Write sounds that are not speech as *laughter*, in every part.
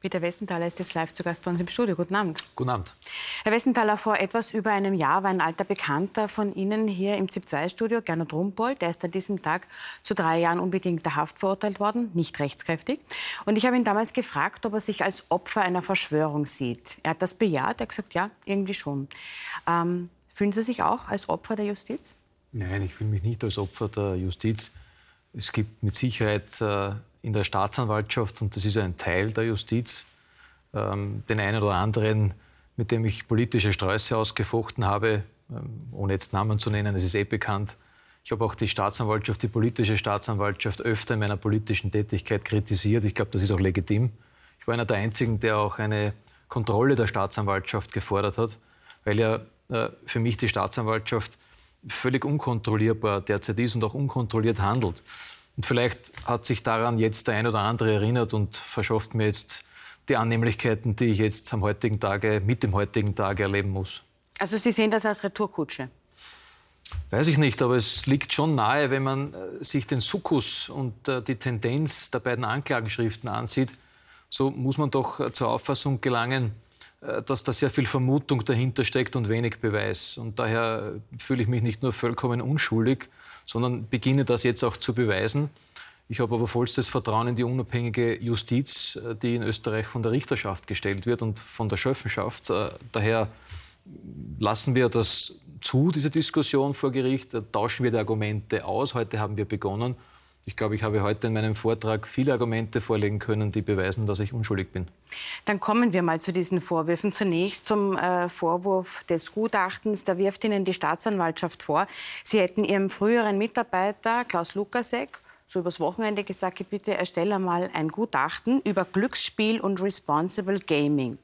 Peter Westenthaler ist jetzt live zu Gast bei uns im Studio. Guten Abend. Guten Abend. Herr Westenthaler, vor etwas über einem Jahr war ein alter Bekannter von Ihnen hier im ZIP-2-Studio, Gernot Rumpold. Der ist an diesem Tag zu drei Jahren unbedingter Haft verurteilt worden, nicht rechtskräftig. Und ich habe ihn damals gefragt, ob er sich als Opfer einer Verschwörung sieht. Er hat das bejaht. Er hat gesagt, ja, irgendwie schon. Ähm, fühlen Sie sich auch als Opfer der Justiz? Nein, ich fühle mich nicht als Opfer der Justiz. Es gibt mit Sicherheit äh, in der Staatsanwaltschaft, und das ist ein Teil der Justiz, ähm, den einen oder anderen, mit dem ich politische Sträuße ausgefochten habe, ähm, ohne jetzt Namen zu nennen, das ist eh bekannt. Ich habe auch die Staatsanwaltschaft, die politische Staatsanwaltschaft öfter in meiner politischen Tätigkeit kritisiert. Ich glaube, das ist auch legitim. Ich war einer der Einzigen, der auch eine Kontrolle der Staatsanwaltschaft gefordert hat, weil ja äh, für mich die Staatsanwaltschaft völlig unkontrollierbar derzeit ist und auch unkontrolliert handelt. Und vielleicht hat sich daran jetzt der ein oder andere erinnert und verschafft mir jetzt die Annehmlichkeiten, die ich jetzt am heutigen Tage, mit dem heutigen Tag erleben muss. Also Sie sehen das als Retourkutsche? Weiß ich nicht, aber es liegt schon nahe, wenn man äh, sich den Sukkus und äh, die Tendenz der beiden Anklagenschriften ansieht, so muss man doch äh, zur Auffassung gelangen, dass da sehr viel Vermutung dahinter steckt und wenig Beweis. Und daher fühle ich mich nicht nur vollkommen unschuldig, sondern beginne das jetzt auch zu beweisen. Ich habe aber vollstes Vertrauen in die unabhängige Justiz, äh, die in Österreich von der Richterschaft gestellt wird und von der Schöffenschaft. Äh, daher lassen wir das zu, diese Diskussion vor Gericht, tauschen wir die Argumente aus. Heute haben wir begonnen. Ich glaube, ich habe heute in meinem Vortrag viele Argumente vorlegen können, die beweisen, dass ich unschuldig bin. Dann kommen wir mal zu diesen Vorwürfen. Zunächst zum äh, Vorwurf des Gutachtens. Da wirft Ihnen die Staatsanwaltschaft vor, Sie hätten Ihrem früheren Mitarbeiter Klaus Lukasek so übers Wochenende gesagt, bitte erstelle mal ein Gutachten über Glücksspiel und Responsible Gaming.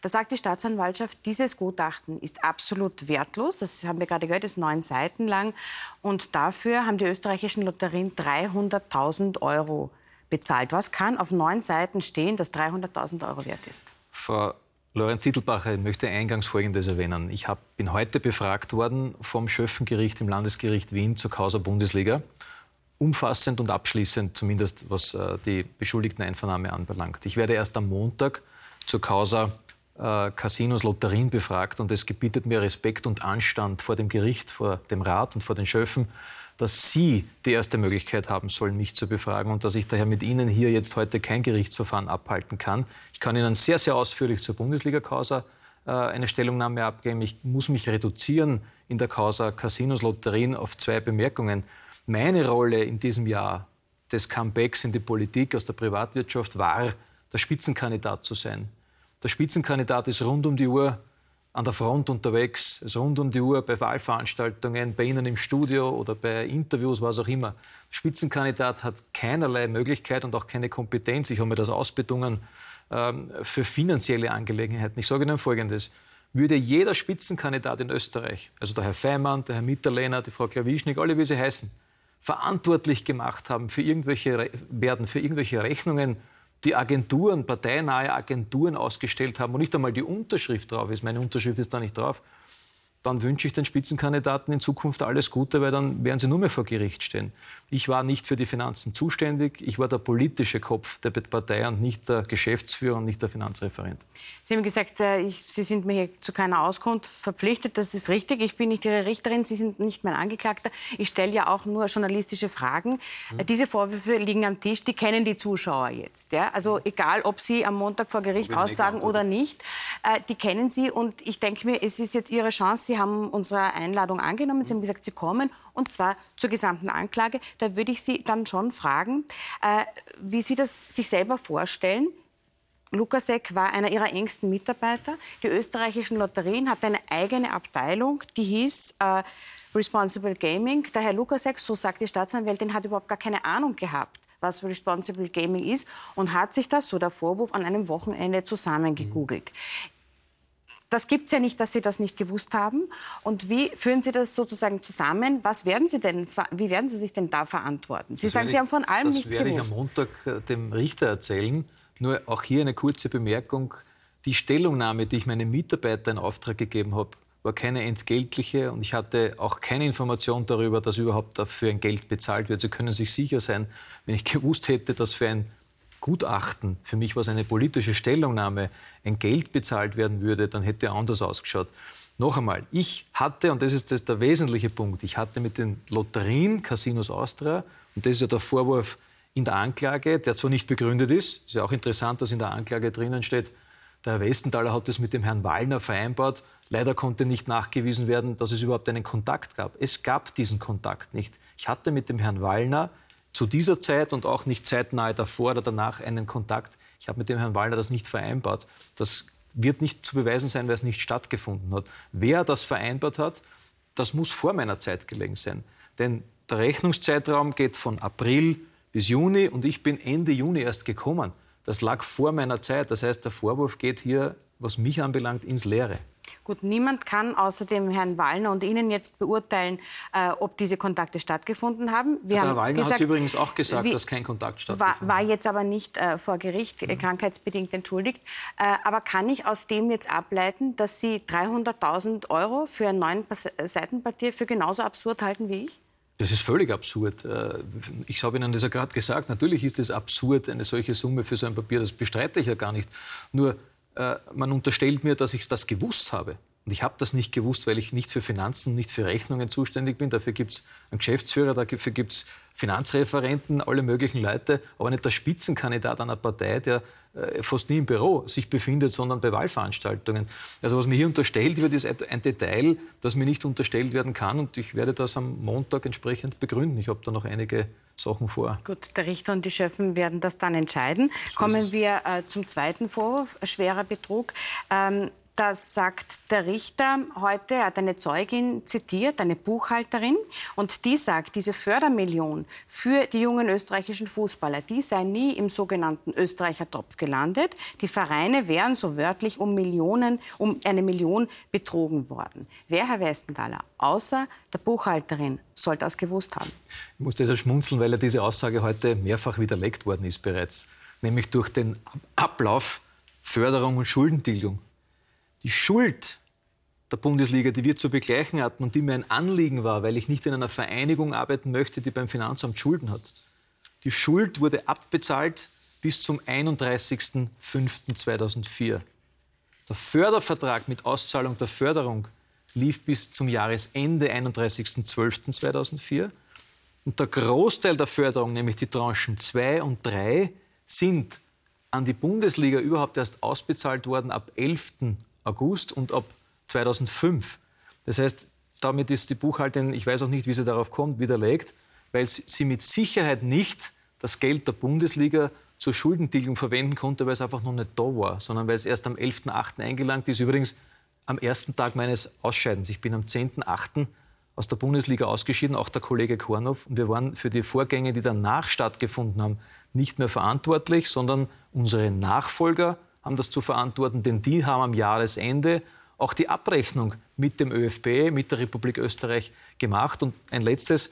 Da sagt die Staatsanwaltschaft, dieses Gutachten ist absolut wertlos. Das haben wir gerade gehört, ist neun Seiten lang. Und dafür haben die österreichischen Lotterien 300.000 Euro bezahlt. Was kann auf neun Seiten stehen, das 300.000 Euro wert ist? Frau Lorenz Siedelbacher, ich möchte eingangs Folgendes erwähnen. Ich hab, bin heute befragt worden vom Schöffengericht im Landesgericht Wien zur Causa Bundesliga. Umfassend und abschließend, zumindest was äh, die beschuldigten Einvernahme anbelangt. Ich werde erst am Montag zur Causa äh, Casinos, Lotterien befragt und es gebietet mir Respekt und Anstand vor dem Gericht, vor dem Rat und vor den Schöffen, dass Sie die erste Möglichkeit haben sollen, mich zu befragen und dass ich daher mit Ihnen hier jetzt heute kein Gerichtsverfahren abhalten kann. Ich kann Ihnen sehr, sehr ausführlich zur Bundesliga-Causa äh, eine Stellungnahme abgeben. Ich muss mich reduzieren in der Causa Casinos, Lotterien auf zwei Bemerkungen. Meine Rolle in diesem Jahr des Comebacks in die Politik aus der Privatwirtschaft war, der Spitzenkandidat zu sein. Der Spitzenkandidat ist rund um die Uhr an der Front unterwegs, ist rund um die Uhr bei Wahlveranstaltungen, bei Ihnen im Studio oder bei Interviews, was auch immer. Der Spitzenkandidat hat keinerlei Möglichkeit und auch keine Kompetenz, ich habe mir das ausbedungen, ähm, für finanzielle Angelegenheiten. Ich sage Ihnen Folgendes. Würde jeder Spitzenkandidat in Österreich, also der Herr Feimann, der Herr Mitterlehner, die Frau Klawischnik, alle wie sie heißen, verantwortlich gemacht haben für irgendwelche, werden für irgendwelche Rechnungen die Agenturen, parteinahe Agenturen ausgestellt haben und nicht einmal die Unterschrift drauf ist, meine Unterschrift ist da nicht drauf, dann wünsche ich den Spitzenkandidaten in Zukunft alles Gute, weil dann werden sie nur mehr vor Gericht stehen. Ich war nicht für die Finanzen zuständig. Ich war der politische Kopf der Partei und nicht der Geschäftsführer und nicht der Finanzreferent. Sie haben gesagt, äh, ich, Sie sind mir hier zu keiner Auskunft verpflichtet. Das ist richtig. Ich bin nicht Ihre Richterin. Sie sind nicht mein Angeklagter. Ich stelle ja auch nur journalistische Fragen. Mhm. Diese Vorwürfe liegen am Tisch. Die kennen die Zuschauer jetzt. Ja? Also egal, ob Sie am Montag vor Gericht aussagen oder nicht, äh, die kennen Sie. Und ich denke mir, es ist jetzt Ihre Chance. Sie haben unsere Einladung angenommen. Sie haben gesagt, Sie kommen. Und zwar zur gesamten Anklage da würde ich Sie dann schon fragen, äh, wie Sie das sich selber vorstellen. Lukasek war einer Ihrer engsten Mitarbeiter. Die österreichischen Lotterien hatten eine eigene Abteilung, die hieß äh, Responsible Gaming. Der Herr Lukasek, so sagt die Staatsanwältin, hat überhaupt gar keine Ahnung gehabt was Responsible Gaming ist und hat sich das, so der Vorwurf, an einem Wochenende zusammengegoogelt. Das gibt es ja nicht, dass Sie das nicht gewusst haben. Und wie führen Sie das sozusagen zusammen? Was werden Sie denn, wie werden Sie sich denn da verantworten? Sie das sagen, Sie haben von allem nichts gewusst. Das werde ich am Montag äh, dem Richter erzählen. Nur auch hier eine kurze Bemerkung. Die Stellungnahme, die ich meinem Mitarbeiter in Auftrag gegeben habe, war keine entgeltliche und ich hatte auch keine Information darüber, dass überhaupt dafür ein Geld bezahlt wird. Sie können sich sicher sein, wenn ich gewusst hätte, dass für ein Gutachten, für mich war es eine politische Stellungnahme, ein Geld bezahlt werden würde, dann hätte er anders ausgeschaut. Noch einmal, ich hatte, und das ist das der wesentliche Punkt, ich hatte mit den Lotterien Casinos Austria, und das ist ja der Vorwurf in der Anklage, der zwar nicht begründet ist, ist ja auch interessant, dass in der Anklage drinnen steht, der Herr Westenthaler hat es mit dem Herrn Wallner vereinbart. Leider konnte nicht nachgewiesen werden, dass es überhaupt einen Kontakt gab. Es gab diesen Kontakt nicht. Ich hatte mit dem Herrn Wallner zu dieser Zeit und auch nicht zeitnahe davor oder danach einen Kontakt. Ich habe mit dem Herrn Wallner das nicht vereinbart. Das wird nicht zu beweisen sein, weil es nicht stattgefunden hat. Wer das vereinbart hat, das muss vor meiner Zeit gelegen sein. Denn der Rechnungszeitraum geht von April bis Juni und ich bin Ende Juni erst gekommen. Das lag vor meiner Zeit. Das heißt, der Vorwurf geht hier, was mich anbelangt, ins Leere. Gut, niemand kann außer dem Herrn Wallner und Ihnen jetzt beurteilen, äh, ob diese Kontakte stattgefunden haben. Wir Herr Wallner hat übrigens auch gesagt, wie, dass kein Kontakt stattgefunden hat. War, war jetzt aber nicht äh, vor Gericht, äh, krankheitsbedingt entschuldigt. Äh, aber kann ich aus dem jetzt ableiten, dass Sie 300.000 Euro für ein neuen Seitenpapier für genauso absurd halten wie ich? Das ist völlig absurd. Äh, ich habe Ihnen das ja gerade gesagt. Natürlich ist es absurd, eine solche Summe für so ein Papier. Das bestreite ich ja gar nicht. Nur äh, man unterstellt mir, dass ich das gewusst habe. Und ich habe das nicht gewusst, weil ich nicht für Finanzen, nicht für Rechnungen zuständig bin. Dafür gibt es einen Geschäftsführer, dafür gibt es Finanzreferenten, alle möglichen Leute, aber nicht der Spitzenkandidat einer Partei, der äh, fast nie im Büro sich befindet, sondern bei Wahlveranstaltungen. Also was mir hier unterstellt wird, ist ein Detail, das mir nicht unterstellt werden kann und ich werde das am Montag entsprechend begründen. Ich habe da noch einige Sachen vor. Gut, der Richter und die Schöffen werden das dann entscheiden. So Kommen wir äh, zum zweiten Vorwurf, schwerer Betrug. Ähm, da sagt der Richter heute, er hat eine Zeugin zitiert, eine Buchhalterin, und die sagt, diese Fördermillion für die jungen österreichischen Fußballer, die sei nie im sogenannten Österreicher Topf gelandet. Die Vereine wären so wörtlich um Millionen, um eine Million betrogen worden. Wer, Herr Westenthaler, außer der Buchhalterin, soll das gewusst haben? Ich muss deshalb schmunzeln, weil ja diese Aussage heute mehrfach widerlegt worden ist bereits, nämlich durch den Ablauf Förderung und Schuldentilgung. Die Schuld der Bundesliga, die wir zu begleichen hatten und die mir ein Anliegen war, weil ich nicht in einer Vereinigung arbeiten möchte, die beim Finanzamt Schulden hat. Die Schuld wurde abbezahlt bis zum 31.05.2004. Der Fördervertrag mit Auszahlung der Förderung lief bis zum Jahresende 31.12.2004. Und der Großteil der Förderung, nämlich die Tranchen 2 und 3, sind an die Bundesliga überhaupt erst ausbezahlt worden ab 11. August und ab 2005. Das heißt, damit ist die Buchhalterin, ich weiß auch nicht, wie sie darauf kommt, widerlegt, weil sie mit Sicherheit nicht das Geld der Bundesliga zur Schuldentilgung verwenden konnte, weil es einfach noch nicht da war, sondern weil es erst am 11.8. eingelangt ist. Übrigens am ersten Tag meines Ausscheidens. Ich bin am 10.8. aus der Bundesliga ausgeschieden, auch der Kollege Kornow. Und wir waren für die Vorgänge, die danach stattgefunden haben, nicht mehr verantwortlich, sondern unsere Nachfolger haben das zu verantworten, denn die haben am Jahresende auch die Abrechnung mit dem ÖFB, mit der Republik Österreich gemacht. Und ein letztes,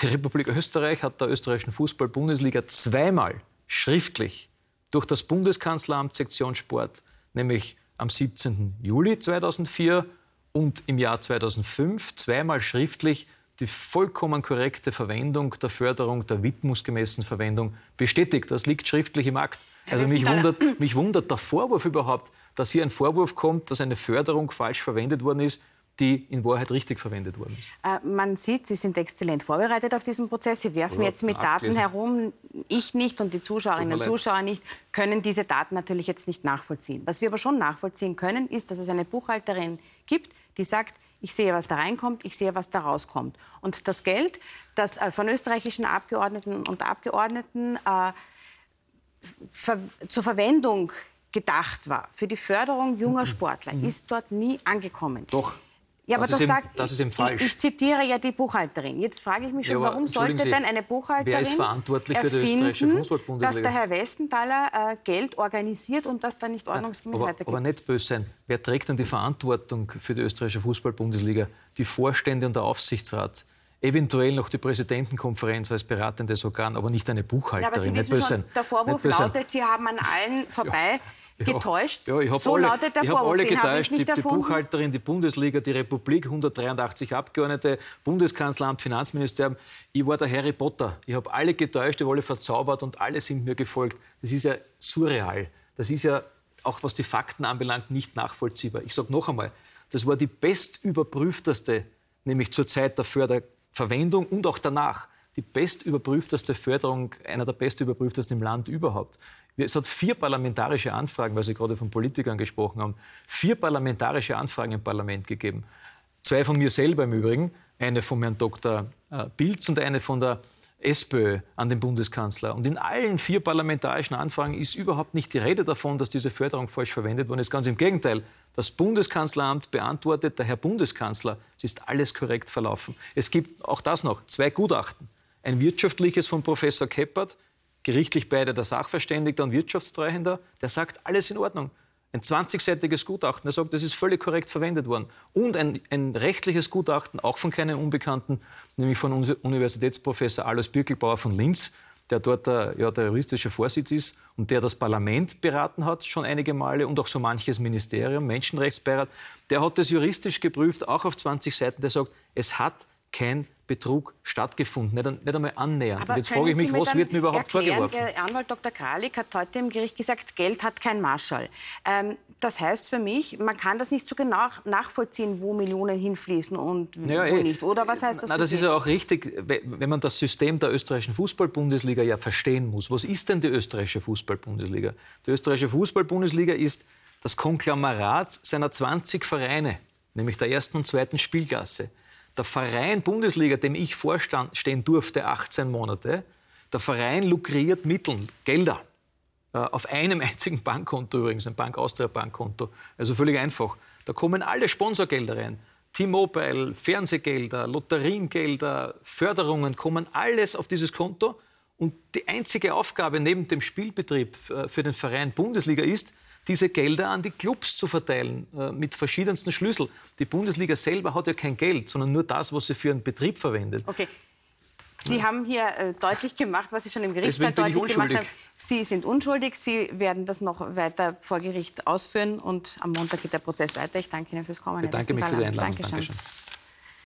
die Republik Österreich hat der österreichischen Fußball-Bundesliga zweimal schriftlich durch das Bundeskanzleramt Sektion Sport, nämlich am 17. Juli 2004 und im Jahr 2005 zweimal schriftlich die vollkommen korrekte Verwendung der Förderung, der widmungsgemäßen Verwendung bestätigt. Das liegt schriftlich im Akt. Also mich wundert, mich wundert der Vorwurf überhaupt, dass hier ein Vorwurf kommt, dass eine Förderung falsch verwendet worden ist die in Wahrheit richtig verwendet worden ist. Äh, man sieht, Sie sind exzellent vorbereitet auf diesen Prozess. Sie werfen Oder jetzt mit Daten herum. Ich nicht und die Zuschauerinnen und Zuschauer nicht können diese Daten natürlich jetzt nicht nachvollziehen. Was wir aber schon nachvollziehen können, ist, dass es eine Buchhalterin gibt, die sagt, ich sehe, was da reinkommt, ich sehe, was da rauskommt. Und das Geld, das äh, von österreichischen Abgeordneten und Abgeordneten äh, ver zur Verwendung gedacht war für die Förderung junger Sportler, mhm. ist dort nie angekommen. Doch. Ja, aber das, das, sagt, das ist eben falsch. Ich, ich, zitiere ja die Buchhalterin. Jetzt frage ich mich schon, ja, warum sollte denn eine Buchhalterin wer ist verantwortlich für die österreichische Fußball-Bundesliga? dass der Herr Westenthaler äh, Geld organisiert und das dann nicht ordnungsgemäß ja, aber, weitergeht? Aber nicht böse sein. Wer trägt denn die Verantwortung für die österreichische Fußball-Bundesliga? Die Vorstände und der Aufsichtsrat eventuell noch die Präsidentenkonferenz als beratendes Organ, aber nicht eine Buchhalterin. Ja, aber Sie wissen schon, der Vorwurf lautet, Sie haben an allen *laughs* vorbei getäuscht? Ja, ich habe so alle, lautet der ich Vorwurf, alle getäuscht. ich nicht die, die. Buchhalterin, die Bundesliga, die Republik, 183 Abgeordnete, Bundeskanzleramt, Finanzministerium. Ich war der Harry Potter. Ich habe alle getäuscht, ich habe alle verzaubert und alle sind mir gefolgt. Das ist ja surreal. Das ist ja auch was die Fakten anbelangt, nicht nachvollziehbar. Ich sage noch einmal, das war die bestüberprüfteste, nämlich zur Zeit der Förderverwendung und auch danach, die bestüberprüfteste Förderung, einer der bestüberprüftesten im Land überhaupt. Es hat vier parlamentarische Anfragen, weil Sie gerade von Politikern gesprochen haben, vier parlamentarische Anfragen im Parlament gegeben. Zwei von mir selber im Übrigen, eine von Herrn Dr. äh, Pilz und eine von der SPÖ an den Bundeskanzler. Und in allen vier parlamentarischen Anfragen ist überhaupt nicht die Rede davon, dass diese Förderung falsch verwendet worden ist. Ganz im Gegenteil. Das Bundeskanzleramt beantwortet, der Herr Bundeskanzler, es ist alles korrekt verlaufen. Es gibt auch das noch, zwei Gutachten. Ein wirtschaftliches von Professor Keppert, gerichtlich beide der Sachverständiger und Wirtschaftstreuhänder, der sagt, alles in Ordnung. Ein 20-seitiges Gutachten, der sagt, das ist völlig korrekt verwendet worden. Und ein, ein rechtliches Gutachten, auch von keinem Unbekannten, nämlich von Universitätsprofessor Alois Birkelbauer von Linz, der dort der, ja, der juristische Vorsitz ist und der das Parlament beraten hat, schon einige Male und auch so manches Ministerium, Menschenrechtsbeirat, der hat das juristisch geprüft, auch auf 20 Seiten, der sagt, es hat kein Betrug stattgefunden, nicht, nicht einmal annähernd. Aber und jetzt frage ich mich, was wird mir überhaupt erklären, vorgeworfen? Der Anwalt Dr. Kralik hat heute im Gericht gesagt, Geld hat kein Marschall. Ähm, das heißt für mich, man kann das nicht so genau nachvollziehen, wo Millionen hinfließen und wo eh. nicht. Oder was heißt das? Na, das Sie? ist ja auch richtig, wenn man das System der österreichischen Fußball-Bundesliga ja verstehen muss. Was ist denn die österreichische Fußball-Bundesliga? Die österreichische Fußball-Bundesliga ist das Konglomerat seiner 20 Vereine, nämlich der ersten und zweiten Spielklasse. Der Verein Bundesliga, dem ich vorstehen durfte, 18 Monate, der Verein lukriert Mittel, Gelder. Äh, Auf einem *laughs* einzigen Bankkonto übrigens, ein Bank Austria Bankkonto. Also völlig einfach. Da kommen alle Sponsorgelder rein. T-Mobile, Fernsehgelder, Lotteriengelder, Förderungen kommen alles auf dieses Konto. Und die einzige Aufgabe neben dem Spielbetrieb äh, für den Verein Bundesliga ist, diese Gelder an die Clubs zu verteilen, äh, mit verschiedensten Schlüssel. Die Bundesliga selber hat ja kein Geld, sondern nur das, was sie für einen Betrieb verwendet. Okay. Sie haben hier äh, deutlich gemacht, was Sie schon im Gerichtssaal deutlich gemacht haben. Sie sind unschuldig. Sie werden das noch weiter vor Gericht ausführen und am Montag geht der Prozess weiter. Ich danke Ihnen fürs Kommen. Ich bedanke mich für die. Einladung. Dankeschön. Dankeschön.